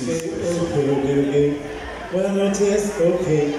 Okay, okay, okay, okay. One more test, okay.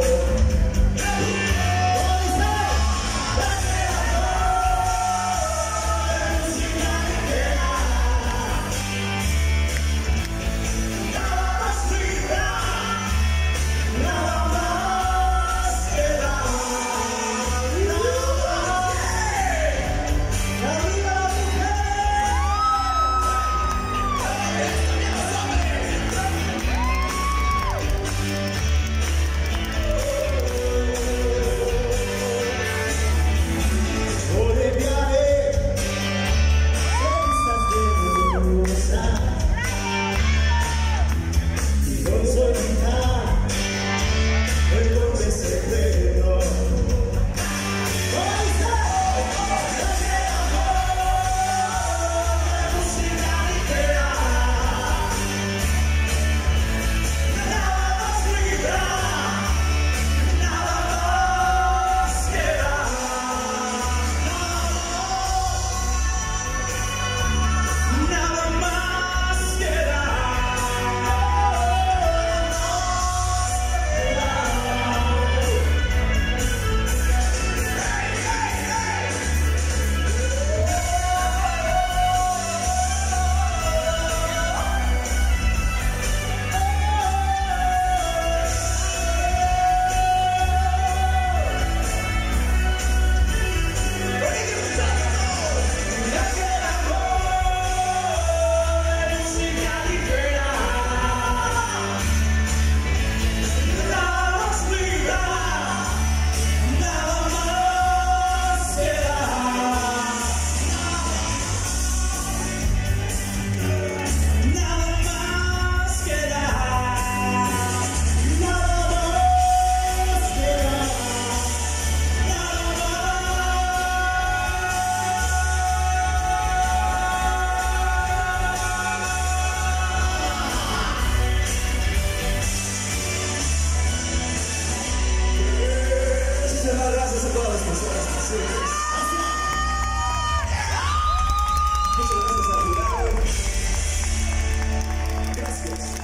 Gracias.